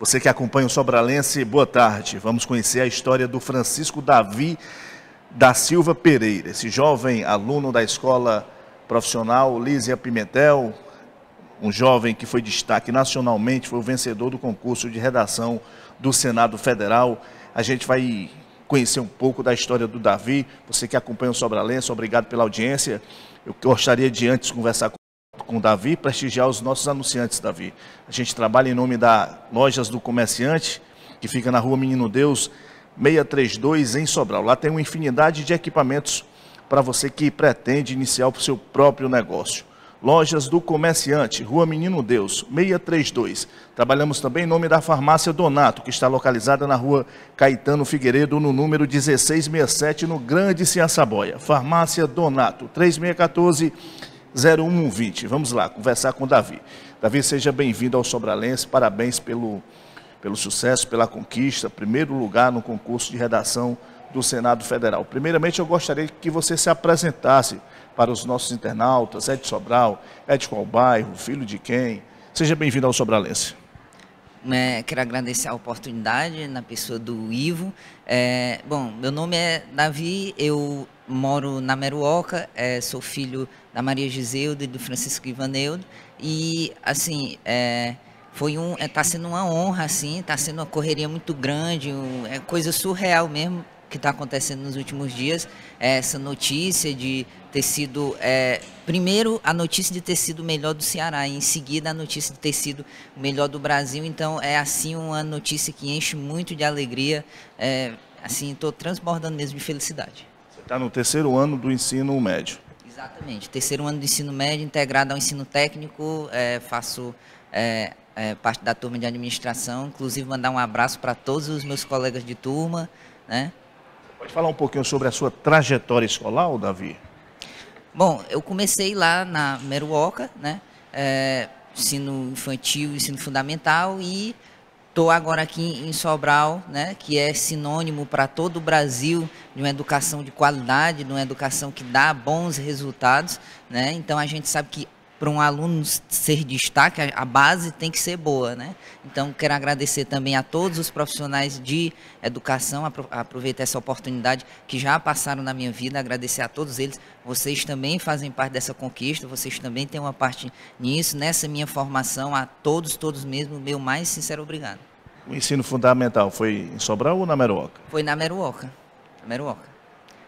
Você que acompanha o Sobralense, boa tarde. Vamos conhecer a história do Francisco Davi da Silva Pereira, esse jovem aluno da escola profissional Lísia Pimentel, um jovem que foi destaque nacionalmente, foi o vencedor do concurso de redação do Senado Federal. A gente vai conhecer um pouco da história do Davi. Você que acompanha o Sobralense, obrigado pela audiência. Eu gostaria de antes conversar com com o Davi, prestigiar os nossos anunciantes, Davi. A gente trabalha em nome da Lojas do Comerciante, que fica na rua Menino Deus, 632, em Sobral. Lá tem uma infinidade de equipamentos para você que pretende iniciar o seu próprio negócio. Lojas do Comerciante, Rua Menino Deus, 632. Trabalhamos também em nome da Farmácia Donato, que está localizada na Rua Caetano Figueiredo, no número 1667, no Grande Ciaçaboia. Farmácia Donato, 3614 0120. Vamos lá, conversar com Davi. Davi, seja bem-vindo ao Sobralense, parabéns pelo, pelo sucesso, pela conquista, primeiro lugar no concurso de redação do Senado Federal. Primeiramente, eu gostaria que você se apresentasse para os nossos internautas, é de Sobral, é de qual bairro, filho de quem? Seja bem-vindo ao Sobralense. É, quero agradecer a oportunidade na pessoa do Ivo. É, bom, meu nome é Davi, eu moro na Meruoca, é, sou filho da Maria Giseudo e do Francisco Ivaneudo. E, assim, é, foi um, está é, sendo uma honra, assim, está sendo uma correria muito grande, um, é coisa surreal mesmo que está acontecendo nos últimos dias. É essa notícia de ter sido, é, primeiro, a notícia de ter sido o melhor do Ceará, e em seguida a notícia de ter sido o melhor do Brasil. Então, é assim uma notícia que enche muito de alegria. É, assim, estou transbordando mesmo de felicidade. Você está no terceiro ano do ensino médio. Exatamente. Terceiro ano do ensino médio, integrado ao ensino técnico, é, faço é, é, parte da turma de administração, inclusive mandar um abraço para todos os meus colegas de turma. Né? Pode falar um pouquinho sobre a sua trajetória escolar, Davi? Bom, eu comecei lá na Meruoca, né? É, ensino infantil, ensino fundamental e Estou agora aqui em Sobral, né, que é sinônimo para todo o Brasil de uma educação de qualidade, de uma educação que dá bons resultados. Né? Então a gente sabe que para um aluno ser destaque, a base tem que ser boa, né? Então, quero agradecer também a todos os profissionais de educação, aproveitar essa oportunidade que já passaram na minha vida, agradecer a todos eles. Vocês também fazem parte dessa conquista, vocês também têm uma parte nisso, nessa minha formação, a todos, todos mesmo, meu mais sincero obrigado. O ensino fundamental foi em Sobral ou na Meruoca? Foi na Meruoca, na Meruoca.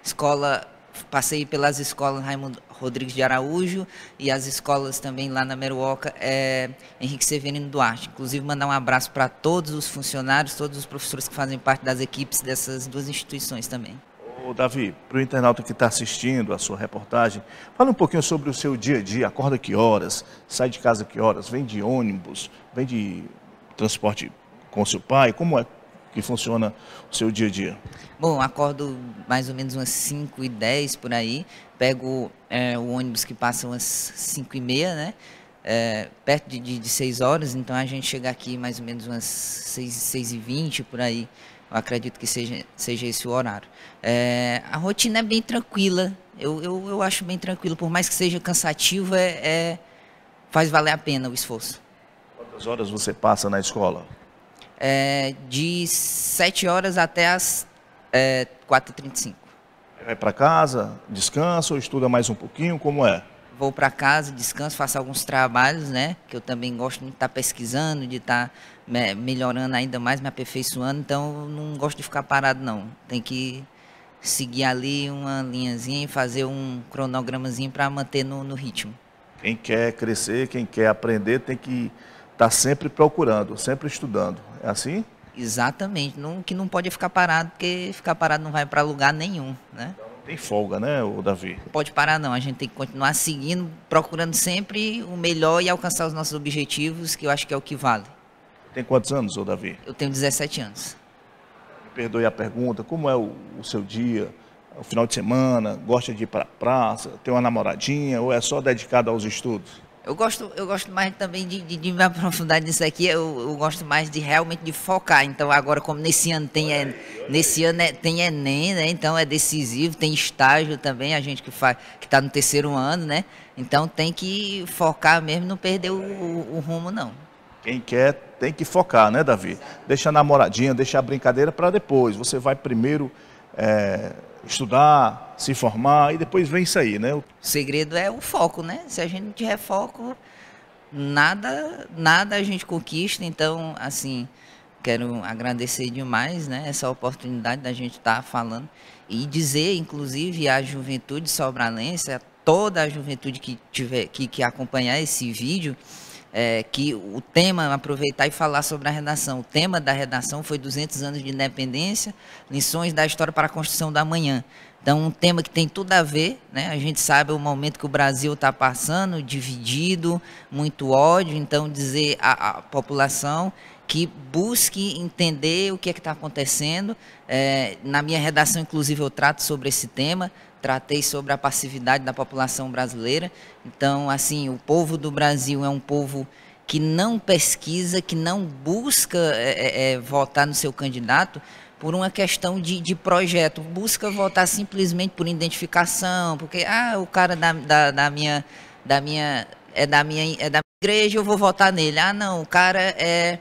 Escola passei pelas escolas Raimundo Rodrigues de Araújo e as escolas também lá na Meruoca, é, Henrique Severino Duarte. Inclusive, mandar um abraço para todos os funcionários, todos os professores que fazem parte das equipes dessas duas instituições também. Ô, Davi, para o internauta que está assistindo a sua reportagem, fala um pouquinho sobre o seu dia a dia. Acorda que horas? Sai de casa que horas? Vem de ônibus? Vem de transporte com seu pai? Como é que funciona o seu dia a dia? Bom, acordo mais ou menos umas 5 e 10 por aí, pego é, o ônibus que passa umas 5 e meia, né? É, perto de, de, de 6 horas, então a gente chega aqui mais ou menos umas 6, 6 e 20 por aí. Eu acredito que seja, seja esse o horário. É, a rotina é bem tranquila, eu, eu, eu acho bem tranquilo, por mais que seja cansativo, é, é faz valer a pena o esforço. Quantas horas você passa na escola? É, de 7 horas até as é, 4h35. Vai para casa, descansa ou estuda mais um pouquinho? Como é? Vou para casa, descanso, faço alguns trabalhos, né? Que eu também gosto de estar tá pesquisando, de estar tá melhorando ainda mais, me aperfeiçoando. Então, eu não gosto de ficar parado, não. Tem que seguir ali uma linhazinha e fazer um cronogramazinho para manter no, no ritmo. Quem quer crescer, quem quer aprender, tem que estar tá sempre procurando, sempre estudando. É assim? Exatamente. Não, que não pode ficar parado, porque ficar parado não vai para lugar nenhum, né? Tem folga, né, o Davi? Pode parar não, a gente tem que continuar seguindo, procurando sempre o melhor e alcançar os nossos objetivos, que eu acho que é o que vale. Tem quantos anos, o Davi? Eu tenho 17 anos. Me perdoe a pergunta, como é o, o seu dia, o final de semana, gosta de ir para a praça, tem uma namoradinha ou é só dedicado aos estudos? Eu gosto, eu gosto mais também de, de, de me aprofundar nisso aqui, eu, eu, gosto mais de realmente de focar. Então agora como nesse ano tem, é, nesse ano é, tem Enem, né? Então é decisivo, tem estágio também, a gente que faz, que está no terceiro ano, né? Então tem que focar mesmo, não perder o, o, o rumo não. Quem quer tem que focar, né, Davi? Deixa a namoradinha, deixa a brincadeira para depois. Você vai primeiro é, estudar, se formar e depois vem isso aí, né? O segredo é o foco, né? Se a gente não tiver foco, nada, nada a gente conquista. Então, assim, quero agradecer demais, né, essa oportunidade da gente estar tá falando e dizer, inclusive, à juventude sobralense, a toda a juventude que tiver que, que acompanhar esse vídeo, é, que o tema, aproveitar e falar sobre a redação. O tema da redação foi 200 anos de independência, lições da história para a construção da manhã. Então, um tema que tem tudo a ver, né? A gente sabe o momento que o Brasil está passando, dividido, muito ódio. Então, dizer à, à população que busque entender o que é está acontecendo. É, na minha redação, inclusive, eu trato sobre esse tema tratei sobre a passividade da população brasileira. Então, assim, o povo do Brasil é um povo que não pesquisa, que não busca é, é, é, votar no seu candidato por uma questão de, de projeto, busca votar simplesmente por identificação, porque ah, o cara da, da, da minha da minha é da minha é da minha igreja, eu vou votar nele. Ah, não, o cara é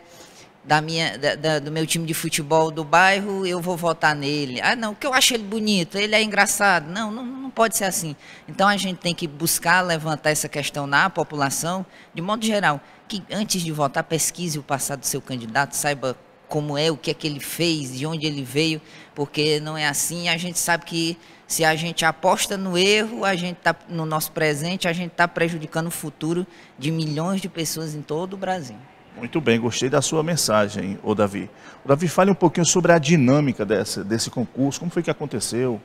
da minha, da, da, do meu time de futebol do bairro, eu vou votar nele. Ah, não, que eu acho ele bonito, ele é engraçado. Não, não, não pode ser assim. Então a gente tem que buscar levantar essa questão na população, de modo geral, que antes de votar, pesquise o passado do seu candidato, saiba como é, o que é que ele fez, de onde ele veio, porque não é assim. A gente sabe que se a gente aposta no erro, a gente está no nosso presente, a gente está prejudicando o futuro de milhões de pessoas em todo o Brasil. Muito bem, gostei da sua mensagem, ô Davi. O Davi, fale um pouquinho sobre a dinâmica desse, desse concurso, como foi que aconteceu?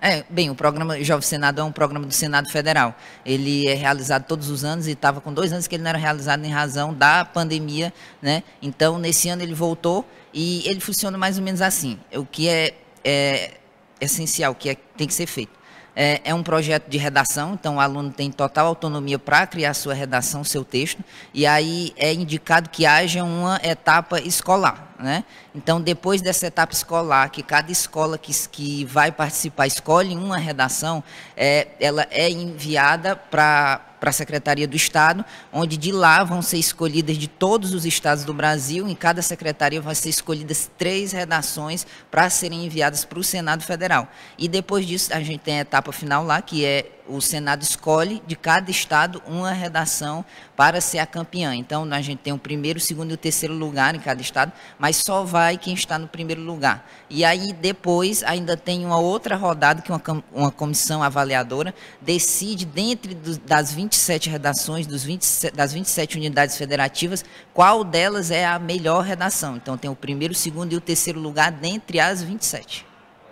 É, bem, o programa Jovem Senado é um programa do Senado Federal. Ele é realizado todos os anos e estava com dois anos que ele não era realizado em razão da pandemia, né? Então, nesse ano ele voltou e ele funciona mais ou menos assim. O que é, é essencial, o que é, tem que ser feito é, é, um projeto de redação, então o aluno tem total autonomia para criar sua redação, seu texto, e aí é indicado que haja uma etapa escolar. Né? Então, depois dessa etapa escolar, que cada escola que, que vai participar escolhe uma redação, é, ela é enviada para para a Secretaria do Estado, onde de lá vão ser escolhidas de todos os estados do Brasil, em cada secretaria vão ser escolhidas três redações para serem enviadas para o Senado Federal. E depois disso, a gente tem a etapa final lá, que é o Senado escolhe de cada estado uma redação para ser a campeã. Então, a gente tem o primeiro, o segundo e o terceiro lugar em cada estado, mas só vai quem está no primeiro lugar. E aí, depois, ainda tem uma outra rodada que uma, uma comissão avaliadora decide, dentre das 27 redações, dos 20, das 27 unidades federativas, qual delas é a melhor redação. Então, tem o primeiro, o segundo e o terceiro lugar dentre as 27.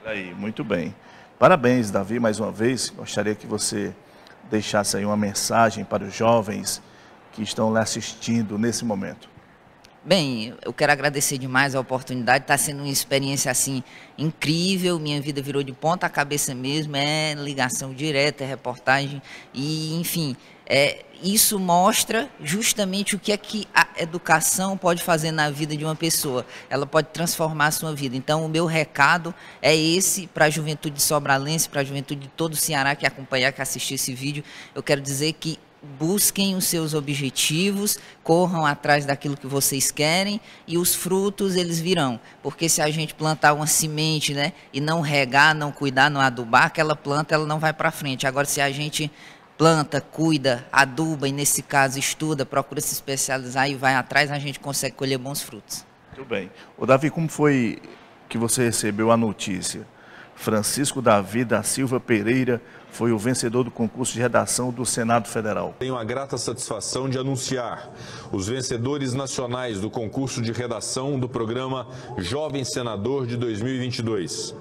Olha aí, muito bem. Parabéns, Davi, mais uma vez. Gostaria que você deixasse aí uma mensagem para os jovens que estão lhe assistindo nesse momento. Bem, eu quero agradecer demais a oportunidade. Está sendo uma experiência assim incrível. Minha vida virou de ponta a cabeça mesmo. É ligação direta, é reportagem e, enfim, é, isso mostra justamente o que é que a educação pode fazer na vida de uma pessoa. Ela pode transformar a sua vida. Então, o meu recado é esse para a juventude sobralense, para a juventude de todo o Ceará que acompanhar, que assistir esse vídeo. Eu quero dizer que busquem os seus objetivos, corram atrás daquilo que vocês querem e os frutos eles virão. Porque se a gente plantar uma semente, né, e não regar, não cuidar, não adubar, aquela planta ela não vai para frente. Agora se a gente planta, cuida, aduba e nesse caso estuda, procura se especializar e vai atrás, a gente consegue colher bons frutos. Muito bem. O Davi, como foi que você recebeu a notícia? Francisco Davi da Silva Pereira foi o vencedor do concurso de redação do Senado Federal. Tenho a grata satisfação de anunciar os vencedores nacionais do concurso de redação do programa Jovem Senador de 2022.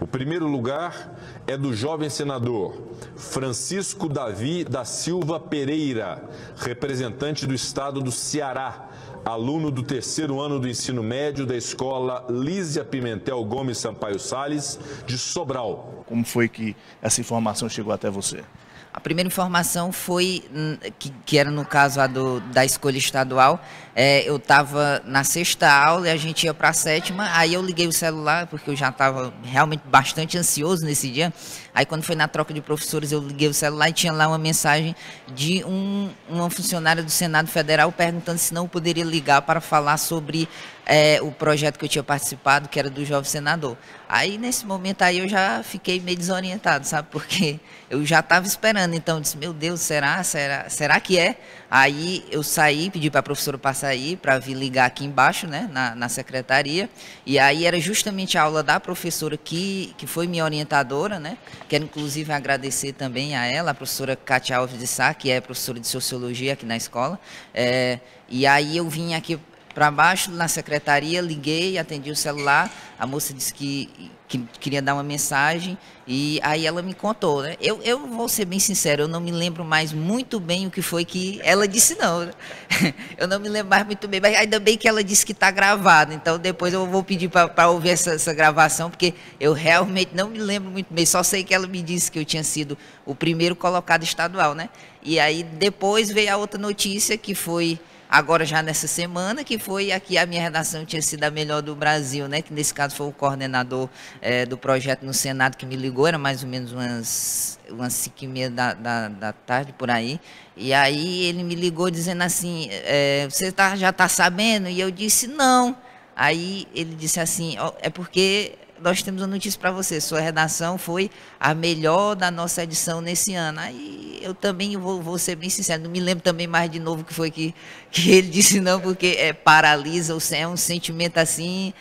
O primeiro lugar é do jovem senador Francisco Davi da Silva Pereira, representante do estado do Ceará, aluno do terceiro ano do ensino médio da escola Lísia Pimentel Gomes Sampaio Sales, de Sobral. Como foi que essa informação chegou até você? A primeira informação foi, hum, que, que era no caso a do, da escolha estadual, é, eu estava na sexta aula e a gente ia para a sétima, aí eu liguei o celular, porque eu já estava realmente bastante ansioso nesse dia, Aí quando foi na troca de professores, eu liguei o celular e tinha lá uma mensagem de um, uma funcionária do Senado Federal perguntando se não poderia ligar para falar sobre é, o projeto que eu tinha participado, que era do jovem senador. Aí, nesse momento aí, eu já fiquei meio desorientado, sabe? Porque eu já estava esperando, então, disse, meu Deus, será, será, será que é? Aí, eu saí, pedi para a professora para sair, para vir ligar aqui embaixo, né, na, na secretaria, e aí era justamente a aula da professora que, que foi minha orientadora, né? Quero, inclusive, agradecer também a ela, a professora Katia Alves de Sá, que é professora de Sociologia aqui na escola, é, e aí eu vim aqui para baixo na secretaria, liguei, atendi o celular, a moça disse que, que queria dar uma mensagem e aí ela me contou, né? Eu, eu vou ser bem sincero, eu não me lembro mais muito bem o que foi que ela disse não. Né? Eu não me lembro mais muito bem, mas ainda bem que ela disse que está gravado, então depois eu vou pedir para ouvir essa, essa gravação, porque eu realmente não me lembro muito bem, só sei que ela me disse que eu tinha sido o primeiro colocado estadual, né? E aí depois veio a outra notícia que foi agora já nessa semana, que foi aqui a minha redação tinha sido a melhor do Brasil, né? Que nesse caso foi o coordenador é, do projeto no Senado que me ligou, era mais ou menos umas, umas cinco e meia da, da, da tarde, por aí. E aí ele me ligou dizendo assim, é, você tá, já está sabendo? E eu disse, não. Aí ele disse assim, é porque nós temos uma notícia para você. Sua redação foi a melhor da nossa edição nesse ano. Aí eu também vou, vou ser bem sincero, não me lembro também mais de novo que foi que, que ele disse não, porque é, paralisa, é um sentimento assim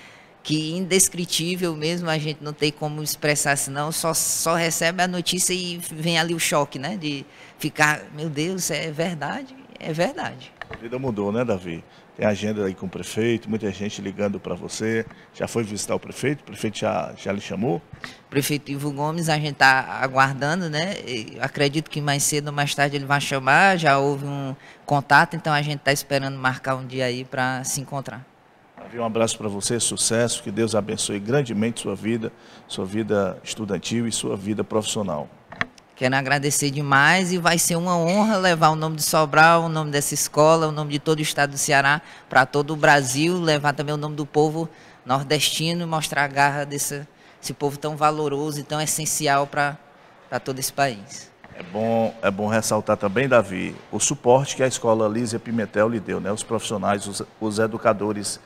que indescritível mesmo, a gente não tem como expressar senão, só, só recebe a notícia e vem ali o choque, né? De ficar, meu Deus, é verdade, é verdade. A vida mudou, né, Davi? Tem agenda aí com o prefeito, muita gente ligando para você. Já foi visitar o prefeito? O prefeito já, já lhe chamou? Prefeito Ivo Gomes, a gente está aguardando, né? acredito que mais cedo ou mais tarde ele vai chamar, já houve um contato, então a gente está esperando marcar um dia aí para se encontrar. Um abraço para você, sucesso, que Deus abençoe grandemente sua vida, sua vida estudantil e sua vida profissional. Quero agradecer demais e vai ser uma honra levar o nome de Sobral, o nome dessa escola, o nome de todo o estado do Ceará para todo o Brasil, levar também o nome do povo nordestino e mostrar a garra desse, povo tão valoroso e tão essencial para todo esse país. É bom, é bom ressaltar também, Davi, o suporte que a escola Lísia Pimentel lhe deu, né? Os profissionais, os, os educadores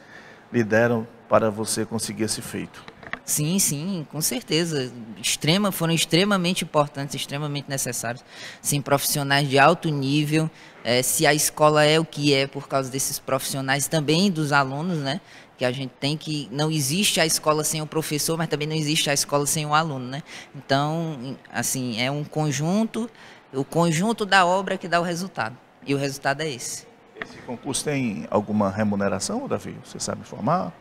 lhe deram para você conseguir esse feito. Sim, sim, com certeza. Extrema, foram extremamente importantes, extremamente necessários. Sim, profissionais de alto nível. É, se a escola é o que é por causa desses profissionais, também dos alunos, né? Que a gente tem que. Não existe a escola sem o professor, mas também não existe a escola sem o aluno, né? Então, assim, é um conjunto, o conjunto da obra que dá o resultado. E o resultado é esse. Esse concurso tem alguma remuneração, Davi? Você sabe informar?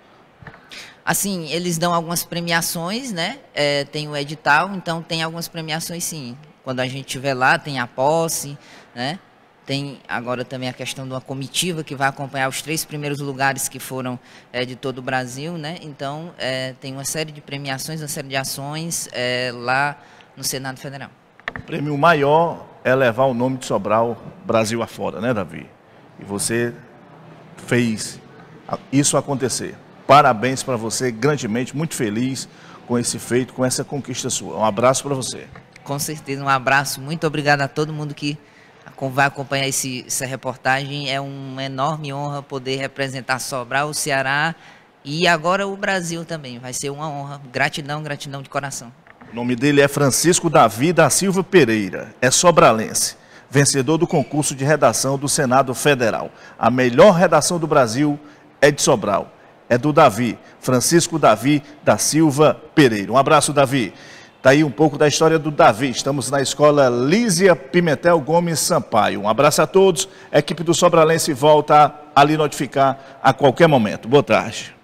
Assim, eles dão algumas premiações, né? É, tem o edital, então tem algumas premiações sim. Quando a gente estiver lá, tem a posse, né? Tem agora também a questão de uma comitiva que vai acompanhar os três primeiros lugares que foram é, de todo o Brasil, né? Então, é, tem uma série de premiações, uma série de ações é, lá no Senado Federal. O prêmio maior é levar o nome de Sobral Brasil afora, né, Davi? E você fez isso acontecer. Parabéns para você, grandemente, muito feliz com esse feito, com essa conquista sua. Um abraço para você. Com certeza, um abraço. Muito obrigado a todo mundo que vai acompanhar esse, essa reportagem. É uma enorme honra poder representar Sobral, o Ceará e agora o Brasil também. Vai ser uma honra. Gratidão, gratidão de coração. O nome dele é Francisco Davi da Silva Pereira. É sobralense. Vencedor do concurso de redação do Senado Federal. A melhor redação do Brasil é de Sobral é do Davi, Francisco Davi da Silva Pereira. Um abraço, Davi. Está aí um pouco da história do Davi. Estamos na escola Lísia Pimentel Gomes Sampaio. Um abraço a todos. A equipe do Sobralense volta a lhe notificar a qualquer momento. Boa tarde.